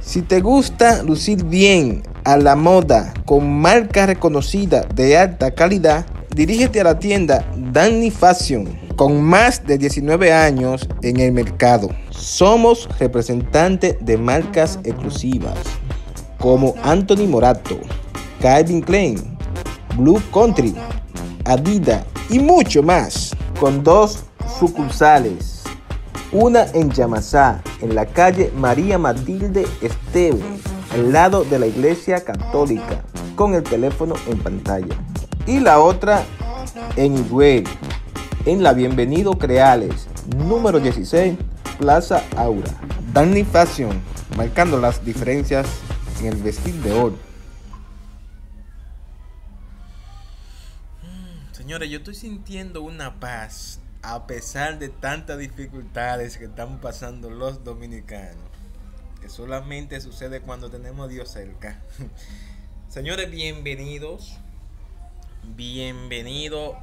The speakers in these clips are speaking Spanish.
Si te gusta lucir bien a la moda con marca reconocida de alta calidad, dirígete a la tienda Danny Fashion con más de 19 años en el mercado. Somos representantes de marcas exclusivas como Anthony Morato, Calvin Klein, Blue Country, Adidas y mucho más, con dos sucursales una en Yamasá, en la calle María Matilde Esteban, al lado de la iglesia católica, con el teléfono en pantalla. Y la otra en Higüey, en la Bienvenido Creales, número 16, Plaza Aura. Danny Fashion, marcando las diferencias en el vestir de hoy. Señores, yo estoy sintiendo una paz a pesar de tantas dificultades que estamos pasando los dominicanos, que solamente sucede cuando tenemos a Dios cerca. Señores, bienvenidos, bienvenido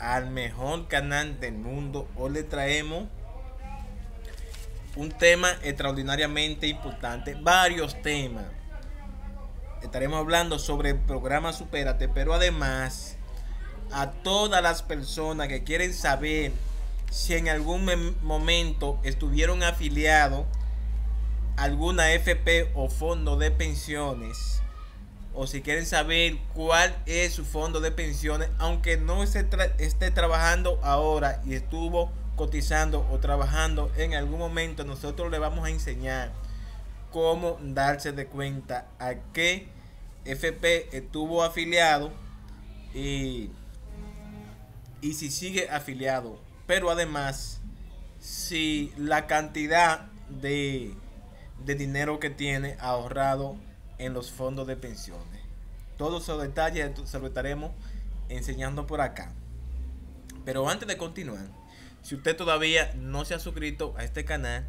al mejor canal del mundo. Hoy le traemos un tema extraordinariamente importante, varios temas. Estaremos hablando sobre el programa Supérate, pero además a todas las personas que quieren saber si en algún momento estuvieron afiliados a alguna FP o fondo de pensiones o si quieren saber cuál es su fondo de pensiones aunque no esté, esté trabajando ahora y estuvo cotizando o trabajando en algún momento nosotros le vamos a enseñar cómo darse de cuenta a qué FP estuvo afiliado y y si sigue afiliado. Pero además, si la cantidad de, de dinero que tiene ahorrado en los fondos de pensiones. Todos esos detalles se lo estaremos enseñando por acá. Pero antes de continuar, si usted todavía no se ha suscrito a este canal,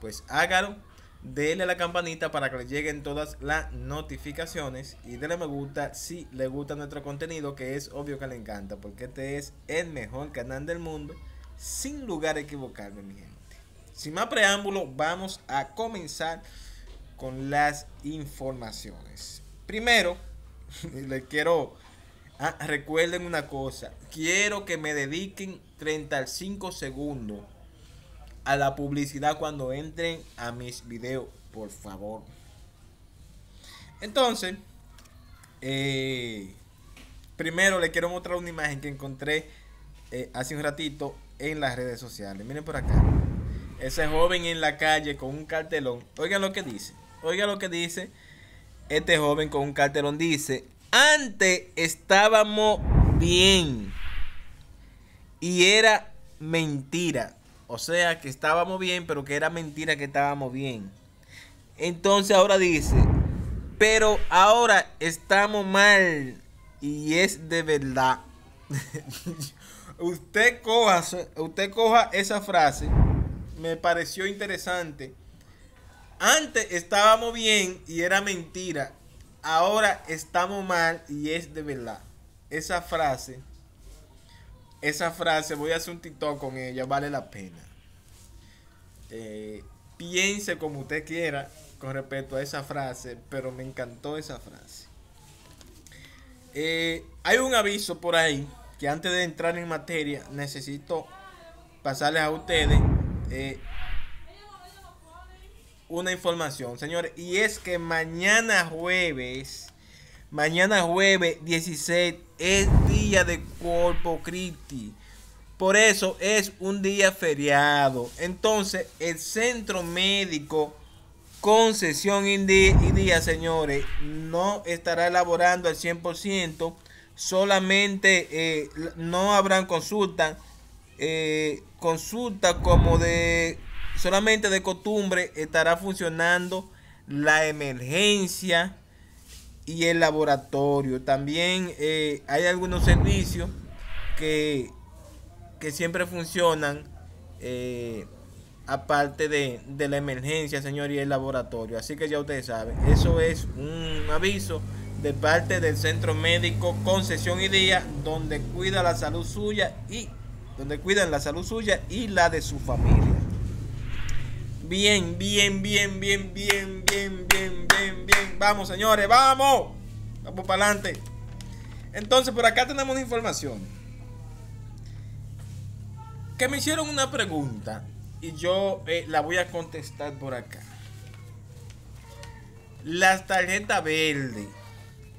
pues hágalo Dele a la campanita para que le lleguen todas las notificaciones y dele me gusta si le gusta nuestro contenido, que es obvio que le encanta, porque este es el mejor canal del mundo, sin lugar a equivocarme, mi gente. Sin más preámbulo, vamos a comenzar con las informaciones. Primero, le quiero ah, recuerden una cosa, quiero que me dediquen 35 segundos a la publicidad cuando entren a mis videos, por favor. Entonces, eh, primero le quiero mostrar una imagen que encontré eh, hace un ratito en las redes sociales. Miren por acá. Ese joven en la calle con un cartelón. Oigan lo que dice. Oigan lo que dice. Este joven con un cartelón dice, antes estábamos bien. Y era mentira. O sea, que estábamos bien, pero que era mentira que estábamos bien. Entonces ahora dice, pero ahora estamos mal y es de verdad. usted coja, usted coja esa frase, me pareció interesante. Antes estábamos bien y era mentira. Ahora estamos mal y es de verdad. Esa frase esa frase, voy a hacer un TikTok con ella, vale la pena. Eh, piense como usted quiera con respecto a esa frase, pero me encantó esa frase. Eh, hay un aviso por ahí que antes de entrar en materia necesito pasarles a ustedes eh, una información, señores, y es que mañana jueves Mañana jueves 16 es día de Corpo Christi. Por eso es un día feriado. Entonces, el centro médico con sesión y día, señores, no estará elaborando al 100%. Solamente eh, no habrán consulta. Eh, consulta como de solamente de costumbre estará funcionando la emergencia y el laboratorio. También eh, hay algunos servicios que, que siempre funcionan eh, aparte de, de, la emergencia, señor, y el laboratorio. Así que ya ustedes saben, eso es un aviso de parte del centro médico Concesión y Día, donde cuida la salud suya y donde cuidan la salud suya y la de su familia. Bien, bien, bien, bien, bien, bien, bien, bien, bien. Vamos, señores, vamos. Vamos para adelante. Entonces, por acá tenemos información. Que me hicieron una pregunta y yo eh, la voy a contestar por acá. Las tarjetas verde.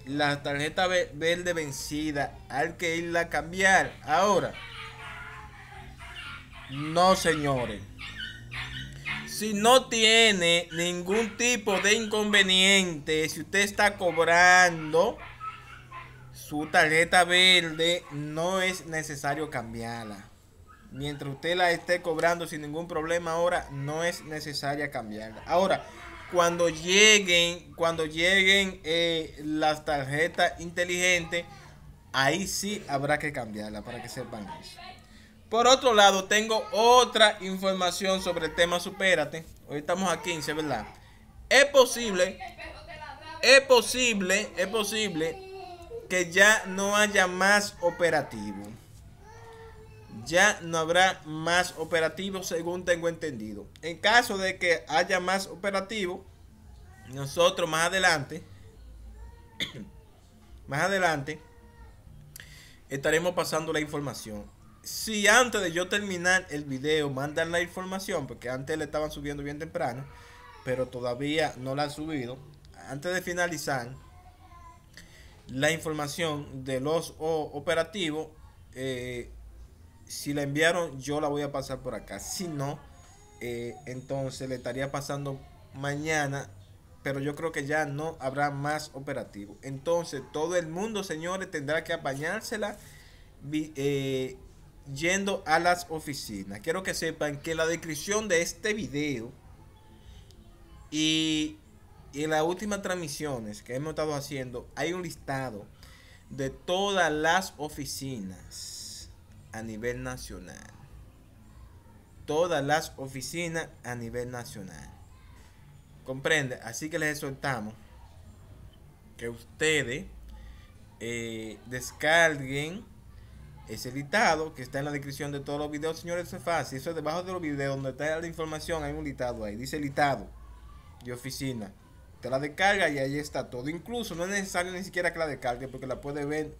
La tarjeta verde vencida. Hay que irla a cambiar. Ahora. No, señores. Si no tiene ningún tipo de inconveniente, si usted está cobrando su tarjeta verde, no es necesario cambiarla. Mientras usted la esté cobrando sin ningún problema ahora, no es necesaria cambiarla. Ahora, cuando lleguen, cuando lleguen eh, las tarjetas inteligentes, ahí sí habrá que cambiarla para que sepan eso. Por otro lado, tengo otra información sobre el tema Supérate. Hoy estamos a 15, ¿verdad? Es posible, es posible, es posible que ya no haya más operativo. Ya no habrá más operativo según tengo entendido. En caso de que haya más operativo, nosotros más adelante, más adelante, estaremos pasando la información si antes de yo terminar el video mandan la información, porque antes le estaban subiendo bien temprano, pero todavía no la han subido, antes de finalizar la información de los operativos, eh, si la enviaron yo la voy a pasar por acá, si no, eh, entonces le estaría pasando mañana pero yo creo que ya no habrá más operativo. Entonces, todo el mundo, señores, tendrá que apañársela eh, yendo a las oficinas. Quiero que sepan que la descripción de este video y, en las últimas transmisiones que hemos estado haciendo hay un listado de todas las oficinas a nivel nacional. Todas las oficinas a nivel nacional. Comprende, así que les exhortamos que ustedes eh, descarguen ese listado que está en la descripción de todos los videos, señores, eso es fácil. Eso es debajo de los videos donde está la información, hay un listado ahí. Dice listado de oficina. Te la descarga y ahí está todo. Incluso no es necesario ni siquiera que la descargue porque la puede ver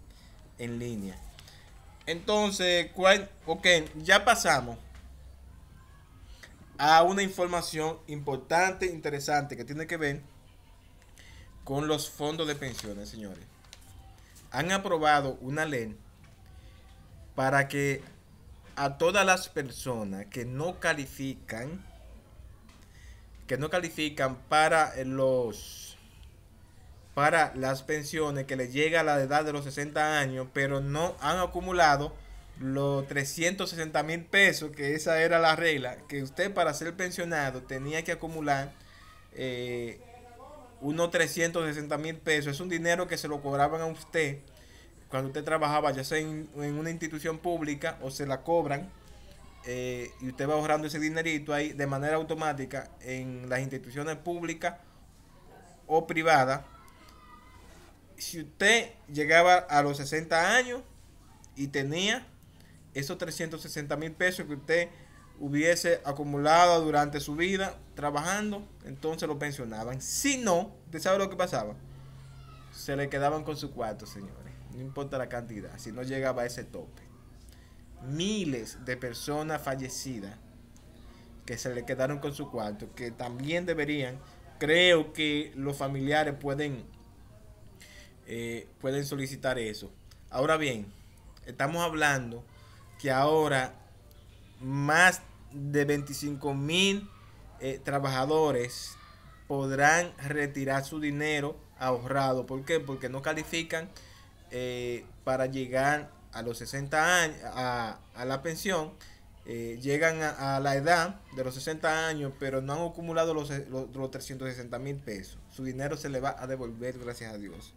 en línea. Entonces, ¿cuál? ok, ya pasamos a una información importante, interesante, que tiene que ver con los fondos de pensiones, señores. Han aprobado una ley para que a todas las personas que no califican, que no califican para los para las pensiones que les llega a la edad de los 60 años, pero no han acumulado los 360 mil pesos, que esa era la regla, que usted para ser pensionado tenía que acumular eh, unos 360 mil pesos. Es un dinero que se lo cobraban a usted cuando usted trabajaba, ya sea en, una institución pública o se la cobran, eh, y usted va ahorrando ese dinerito ahí de manera automática en las instituciones públicas o privadas. Si usted llegaba a los 60 años y tenía esos 360 mil pesos que usted hubiese acumulado durante su vida trabajando, entonces lo pensionaban. Si no, ¿usted sabe lo que pasaba? Se le quedaban con su cuarto, señores no importa la cantidad, si no llegaba a ese tope. Miles de personas fallecidas que se le quedaron con su cuarto, que también deberían, creo que los familiares pueden, eh, pueden solicitar eso. Ahora bien, estamos hablando que ahora más de 25 mil eh, trabajadores podrán retirar su dinero ahorrado. ¿Por qué? Porque no califican eh, para llegar a los 60 años, a, la pensión, eh, llegan a, la edad de los 60 años, pero no han acumulado los, los, 360 mil pesos. Su dinero se le va a devolver, gracias a Dios.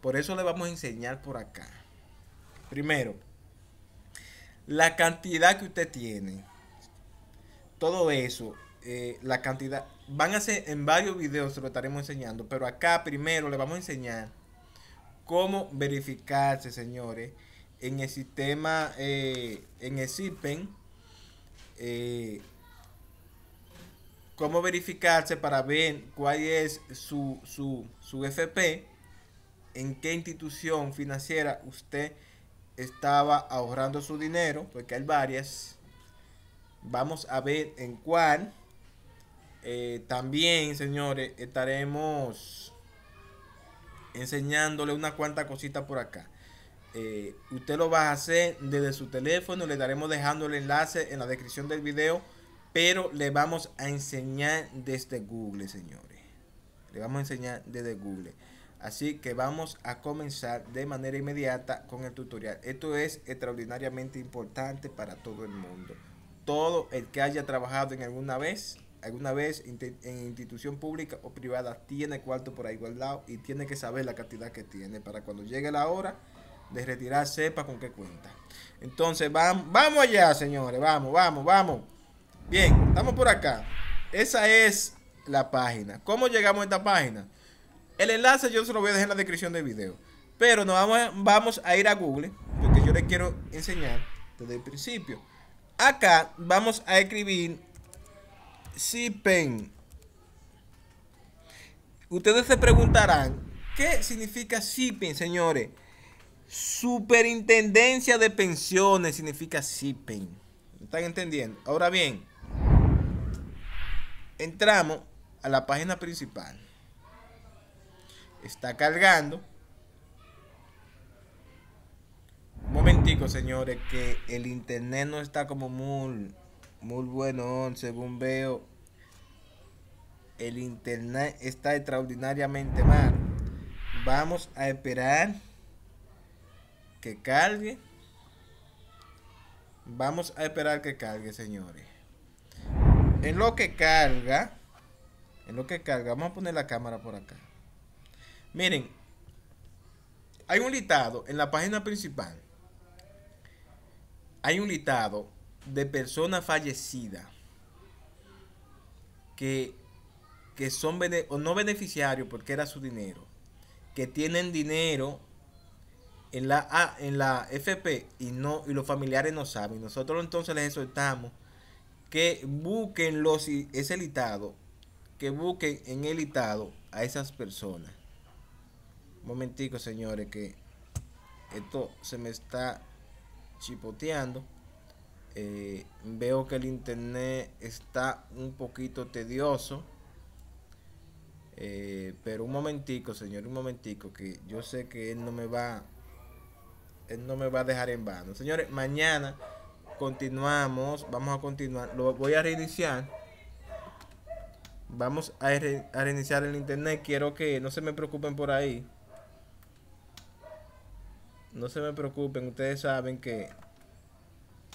Por eso le vamos a enseñar por acá. Primero, la cantidad que usted tiene. Todo eso, eh, la cantidad. Van a ser en varios videos, se lo estaremos enseñando. Pero acá primero le vamos a enseñar cómo verificarse, señores, en el sistema, eh, en el CIPEN, eh, cómo verificarse para ver cuál es su, su, su FP, en qué institución financiera usted estaba ahorrando su dinero, porque hay varias. Vamos a ver en cuál. Eh, también, señores, estaremos enseñándole una cuanta cosita por acá. Eh, usted lo va a hacer desde su teléfono, le daremos dejando el enlace en la descripción del video, pero le vamos a enseñar desde Google, señores. Le vamos a enseñar desde Google. Así que vamos a comenzar de manera inmediata con el tutorial. Esto es extraordinariamente importante para todo el mundo. Todo el que haya trabajado en alguna vez, alguna vez en institución pública o privada tiene cuarto por ahí guardado y tiene que saber la cantidad que tiene para cuando llegue la hora de retirar sepa con qué cuenta. Entonces, vamos, vamos allá, señores. Vamos, vamos, vamos. Bien, estamos por acá. Esa es la página. ¿Cómo llegamos a esta página? El enlace yo se lo voy a dejar en la descripción del video. Pero nos vamos vamos a ir a Google, porque yo les quiero enseñar desde el principio. Acá vamos a escribir CIPEN. Ustedes se preguntarán, ¿qué significa CIPEN, señores? Superintendencia de Pensiones significa CIPEN. ¿Están entendiendo? Ahora bien, entramos a la página principal está cargando. Un momentico, señores, que el internet no está como muy, muy bueno, según veo. El internet está extraordinariamente mal. Vamos a esperar que cargue. Vamos a esperar que cargue, señores. En lo que carga, en lo que carga, vamos a poner la cámara por acá. Miren, hay un listado en la página principal. Hay un listado de personas fallecidas que, que son o no beneficiarios porque era su dinero, que tienen dinero en la, en la FP y, no, y los familiares no saben. Nosotros entonces les exhortamos que busquen los, ese listado, que busquen en el listado a esas personas momentico, señores, que esto se me está chipoteando. Eh, veo que el internet está un poquito tedioso. Eh, pero un momentico, señor, un momentico, que yo sé que él no me va, él no me va a dejar en vano. Señores, mañana continuamos, vamos a continuar, lo voy a reiniciar. Vamos a, a reiniciar el internet. Quiero que no se me preocupen por ahí no se me preocupen, ustedes saben que,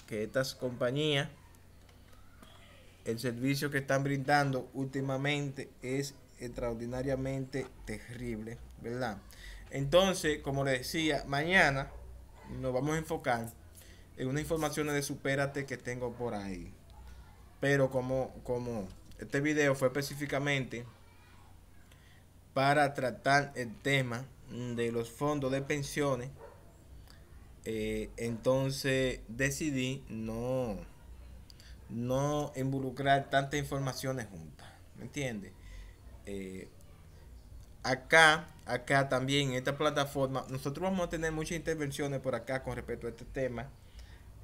que estas compañías, el servicio que están brindando últimamente es extraordinariamente terrible, ¿verdad? Entonces, como les decía, mañana nos vamos a enfocar en unas informaciones de supérate que tengo por ahí. Pero como, como este video fue específicamente para tratar el tema de los fondos de pensiones, eh, entonces decidí no, no involucrar tantas informaciones juntas. ¿Me entiendes? Eh, acá, acá también en esta plataforma, nosotros vamos a tener muchas intervenciones por acá con respecto a este tema.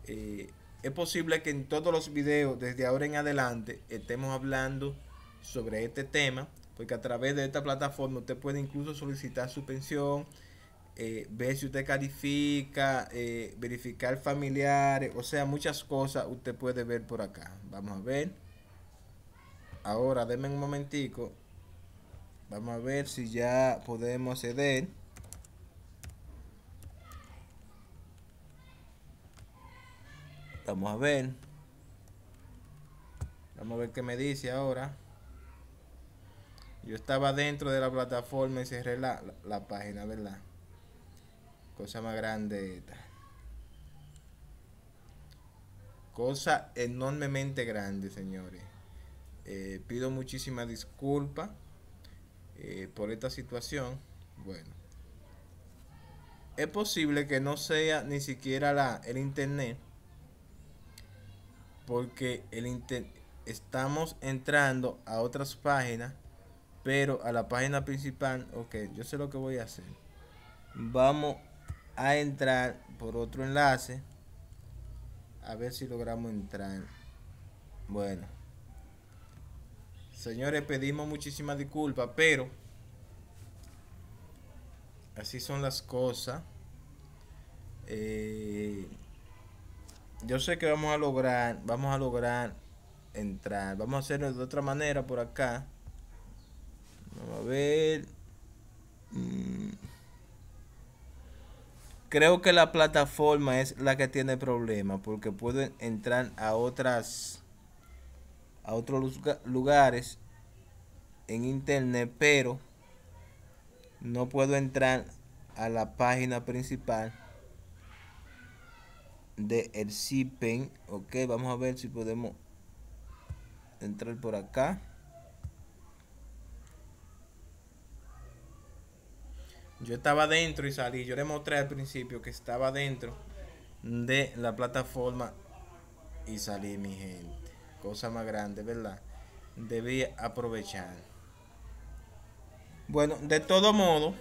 Eh, es posible que en todos los videos desde ahora en adelante estemos hablando sobre este tema, porque a través de esta plataforma usted puede incluso solicitar su pensión, eh, ver si usted califica, eh, verificar familiares, o sea, muchas cosas usted puede ver por acá. Vamos a ver. Ahora, denme un momentico. Vamos a ver si ya podemos acceder. Vamos a ver. Vamos a ver qué me dice ahora. Yo estaba dentro de la plataforma y cerré la, la página, ¿verdad? Cosa más grande Cosa enormemente grande, señores. Eh, pido muchísimas disculpas eh, por esta situación. Bueno. es posible que no sea ni siquiera la, el internet. Porque el estamos entrando a otras páginas. Pero a la página principal. Ok, yo sé lo que voy a hacer. Vamos a entrar por otro enlace. A ver si logramos entrar. Bueno. Señores, pedimos muchísimas disculpas, pero así son las cosas. Eh, yo sé que vamos a lograr, vamos a lograr entrar. Vamos a hacerlo de otra manera por acá. Vamos a ver. Mm. Creo que la plataforma es la que tiene problemas porque pueden entrar a otras a otros lugares en internet, pero no puedo entrar a la página principal de el CIPEN. Ok, vamos a ver si podemos entrar por acá. Yo estaba dentro y salí. Yo le mostré al principio que estaba dentro de la plataforma y salí, mi gente. Cosa más grande, ¿verdad? Debí aprovechar. Bueno, de todo modo,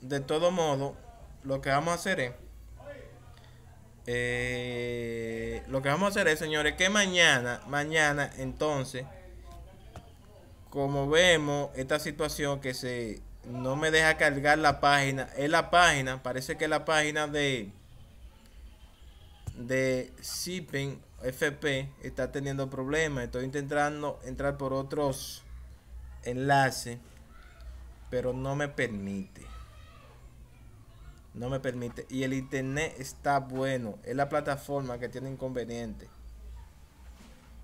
de todo modo, lo que vamos a hacer es, eh, lo que vamos a hacer es, señores, que mañana, mañana, entonces, como vemos esta situación que se no me deja cargar la página, es la página, parece que es la página de de Zipen FP está teniendo problemas. Estoy intentando entrar por otros enlaces, pero no me permite. No me permite. Y el internet está bueno. Es la plataforma que tiene inconveniente.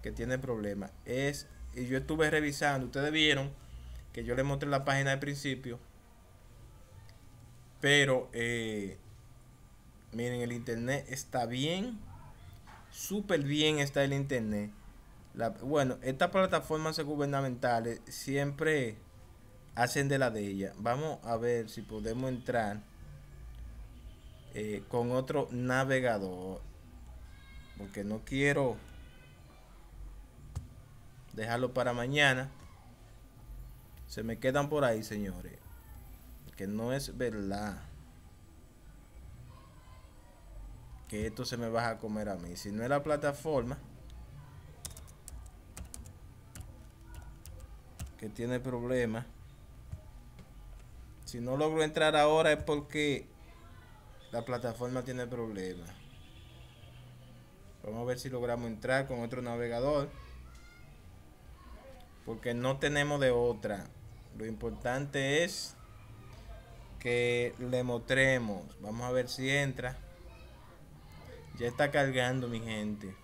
Que tiene problemas. Es y yo estuve revisando, ustedes vieron que yo les mostré la página al principio, pero eh, miren, el internet está bien, súper bien está el internet. bueno, estas plataformas gubernamentales siempre hacen de la de ella. Vamos a ver si podemos entrar eh, con otro navegador. Porque no quiero dejarlo para mañana. Se me quedan por ahí, señores. Que no es verdad. Que esto se me va a comer a mí. Si no es la plataforma. Que tiene problemas. Si no logro entrar ahora es porque la plataforma tiene problemas. Vamos a ver si logramos entrar con otro navegador porque no tenemos de otra. Lo importante es que le mostremos. Vamos a ver si entra. Ya está cargando mi gente.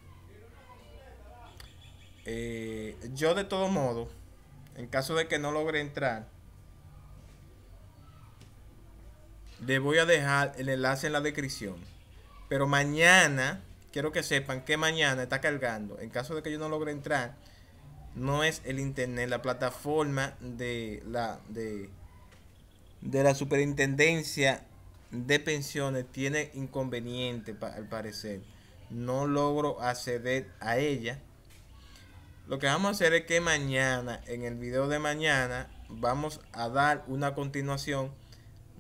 Eh, yo de todo modo, en caso de que no logre entrar, le voy a dejar el enlace en la descripción. Pero mañana, quiero que sepan que mañana está cargando. En caso de que yo no logre entrar, no es el internet, la plataforma de la de, de la superintendencia de pensiones tiene inconveniente al parecer. No logro acceder a ella. Lo que vamos a hacer es que mañana, en el video de mañana, vamos a dar una continuación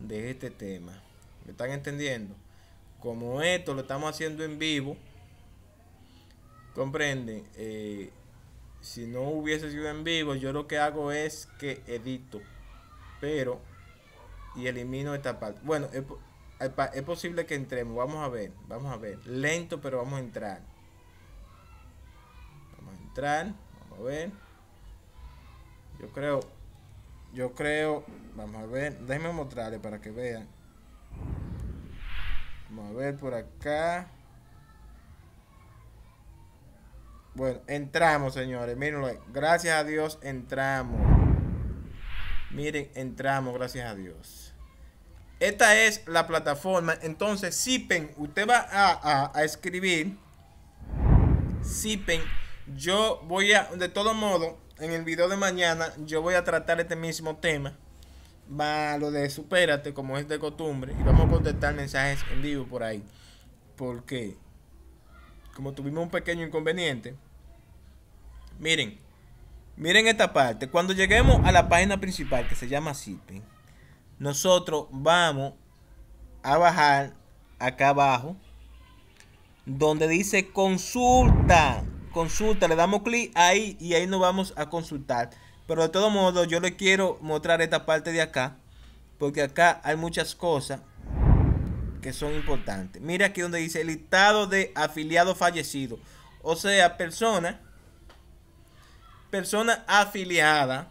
de este tema. ¿Me están entendiendo? Como esto lo estamos haciendo en vivo, comprenden, eh, si no hubiese sido en vivo, yo lo que hago es que edito, pero y elimino esta parte. Bueno, es, posible que entremos. Vamos a ver, vamos a ver. Lento, pero vamos a entrar. Vamos a entrar, vamos a ver. Yo creo, yo creo, vamos a ver. Déjenme mostrarle para que vean. Vamos a ver por acá. Bueno, entramos, señores. Mírenlo. Gracias a Dios, entramos. Miren, entramos, gracias a Dios. Esta es la plataforma. Entonces, Sipen, usted va a, a, escribir. Sipen. Yo voy a, de todo modo, en el video de mañana, yo voy a tratar este mismo tema. va lo de supérate, como es de costumbre, y vamos a contestar mensajes en vivo por ahí. Porque, como tuvimos un pequeño inconveniente, miren, miren esta parte. Cuando lleguemos a la página principal que se llama Zipen, nosotros vamos a bajar acá abajo donde dice consulta. Consulta, le damos clic ahí y ahí nos vamos a consultar. Pero de todo modo, yo le quiero mostrar esta parte de acá. Porque acá hay muchas cosas que son importantes. Mira aquí donde dice listado de afiliados fallecidos. O sea, persona, persona afiliada.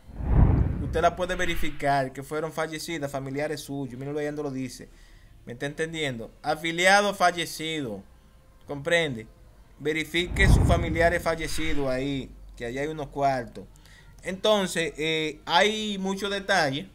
Usted la puede verificar que fueron fallecidas, familiares suyos. Mira leyendo lo dice. ¿Me está entendiendo? Afiliado fallecido. ¿Comprende? Verifique sus familiares fallecidos ahí. Que allá hay unos cuartos. Entonces, eh, hay muchos detalles,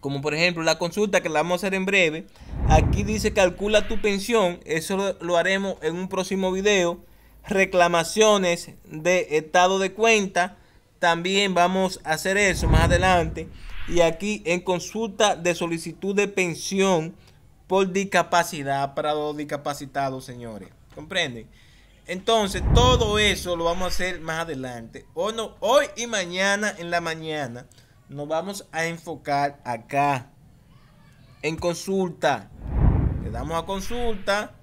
como por ejemplo la consulta que la vamos a hacer en breve. Aquí dice calcula tu pensión, eso lo, haremos en un próximo video. Reclamaciones de estado de cuenta, también vamos a hacer eso más adelante. Y aquí en consulta de solicitud de pensión por discapacidad para los discapacitados, señores. ¿Comprenden? Entonces, todo eso lo vamos a hacer más adelante. Hoy, hoy y mañana en la mañana nos vamos a enfocar acá en consulta. Le damos a consulta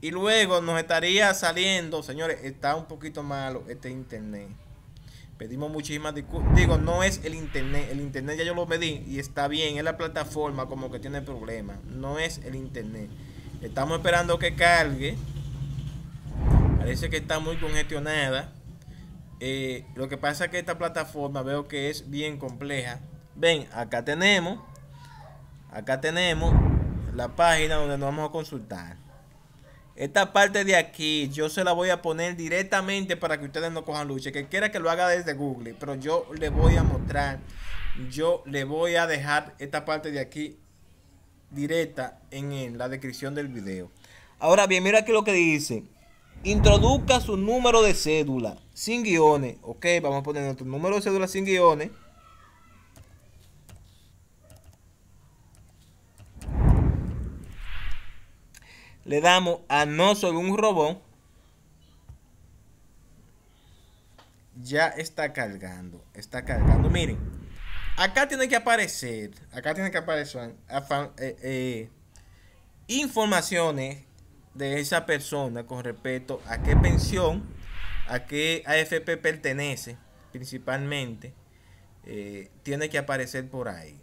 y luego nos estaría saliendo, señores, está un poquito malo este internet. Pedimos muchísimas disculpas. Digo, no es el internet. El internet ya yo lo pedí y está bien. Es la plataforma como que tiene problemas. No es el internet. Estamos esperando que cargue. Parece que está muy congestionada. Eh, lo que pasa es que esta plataforma veo que es bien compleja. Ven, acá tenemos. Acá tenemos la página donde nos vamos a consultar. Esta parte de aquí yo se la voy a poner directamente para que ustedes no cojan lucha. Que quiera que lo haga desde Google. Pero yo le voy a mostrar. Yo le voy a dejar esta parte de aquí directa en la descripción del video. Ahora bien, mira aquí lo que dice. Introduzca su número de cédula sin guiones. Ok, vamos a poner nuestro número de cédula sin guiones. Le damos a no soy un robot. Ya está cargando. Está cargando. Miren. Acá tiene que aparecer. Acá tiene que aparecer. Eh, eh, informaciones de esa persona con respecto a qué pensión, a qué AFP pertenece principalmente, eh, tiene que aparecer por ahí.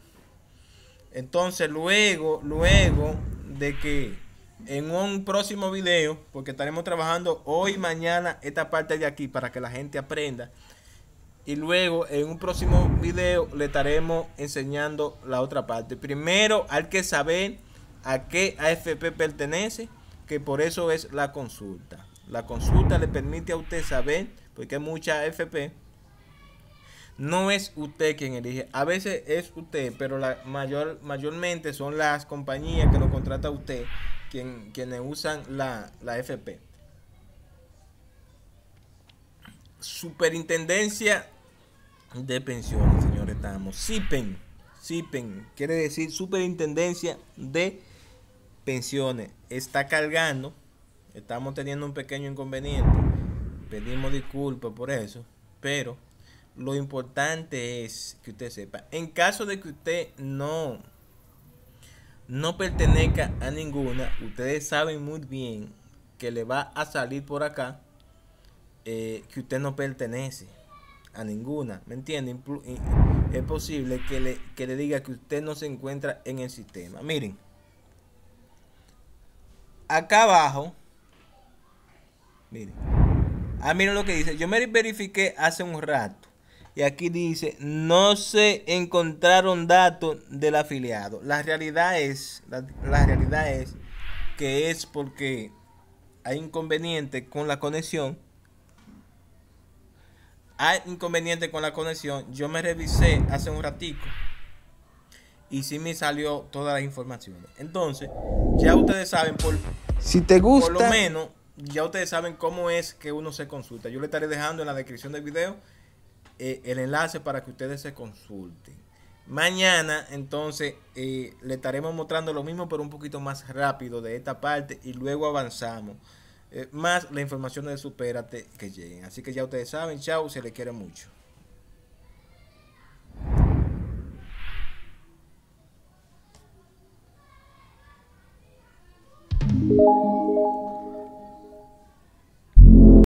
Entonces luego, luego de que en un próximo video, porque estaremos trabajando hoy y mañana esta parte de aquí para que la gente aprenda. Y luego en un próximo video le estaremos enseñando la otra parte. Primero hay que saber a qué AFP pertenece que por eso es la consulta. La consulta le permite a usted saber, porque hay mucha FP, no es usted quien elige. A veces es usted, pero la mayor, mayormente son las compañías que lo contrata a usted quien, quienes usan la, la FP. Superintendencia de pensiones, señores, estamos. SIPEN. SIPEN quiere decir Superintendencia de pensiones está cargando. Estamos teniendo un pequeño inconveniente. Pedimos disculpas por eso. Pero lo importante es que usted sepa. En caso de que usted no, no pertenezca a ninguna, ustedes saben muy bien que le va a salir por acá eh, que usted no pertenece a ninguna. ¿Me entiende? Es posible que le, que le diga que usted no se encuentra en el sistema. Miren acá abajo, miren, ah, miren lo que dice. Yo me verifiqué hace un rato. Y aquí dice, no se encontraron datos del afiliado. La realidad es, la, realidad es que es porque hay inconveniente con la conexión. Hay inconveniente con la conexión. Yo me revisé hace un ratico y sí me salió todas las informaciones. Entonces, ya ustedes saben por si te gusta por lo menos ya ustedes saben cómo es que uno se consulta. Yo le estaré dejando en la descripción del video eh, el enlace para que ustedes se consulten. Mañana entonces eh, le estaremos mostrando lo mismo pero un poquito más rápido de esta parte y luego avanzamos. Eh, más la información de Supérate que lleguen. Así que ya ustedes saben, chao, se les quiere mucho.